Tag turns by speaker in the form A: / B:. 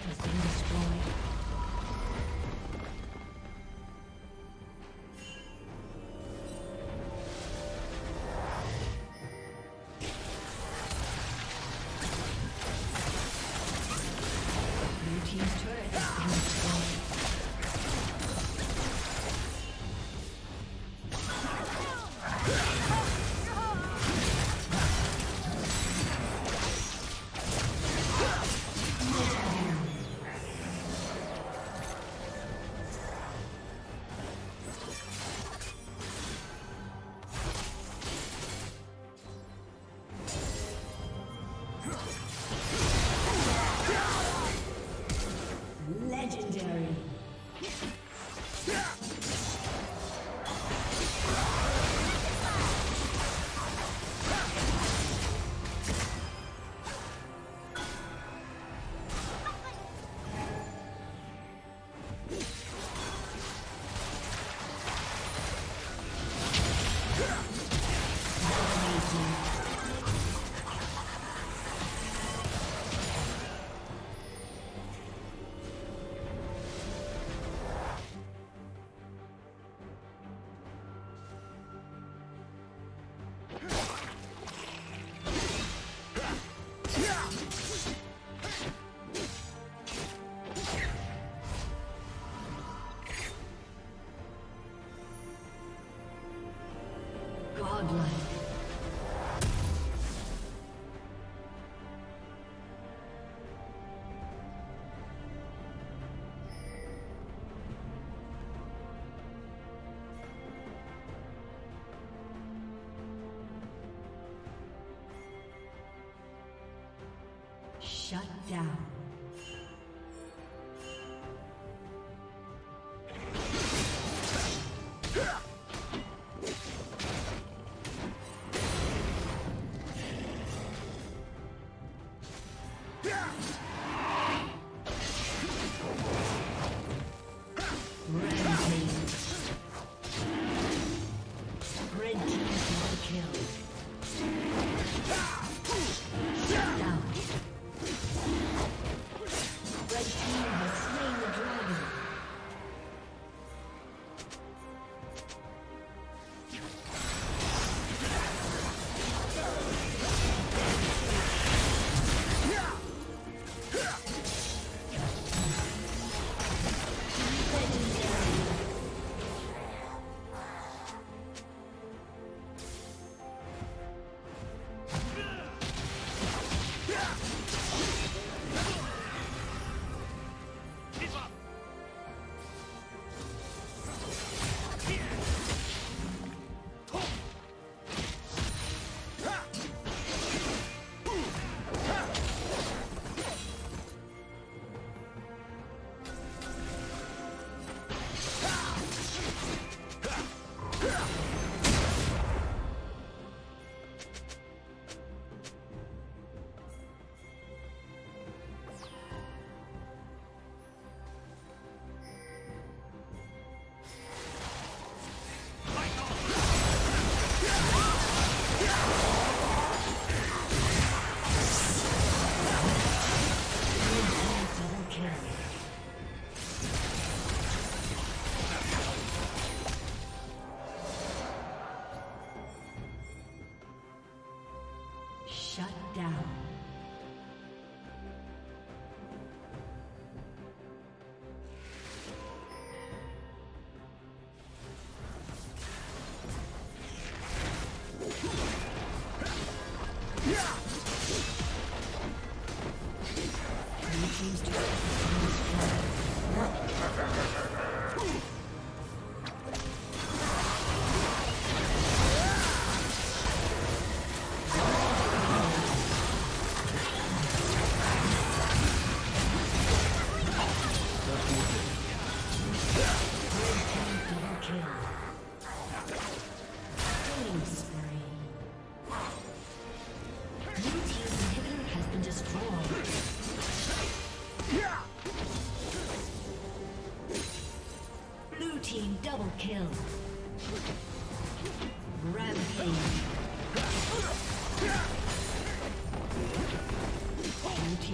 A: has been destroyed. Shut down.